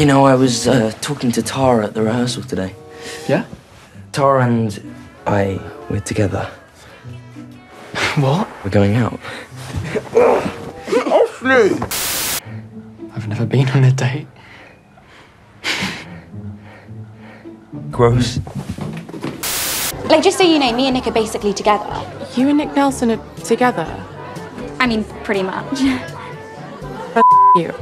You know, I was uh, talking to Tara at the rehearsal today. Yeah? Tara and I, we're together. What? We're going out. I've never been on a date. Gross. Like, just so you know, me and Nick are basically together. You and Nick Nelson are together. I mean, pretty much. You.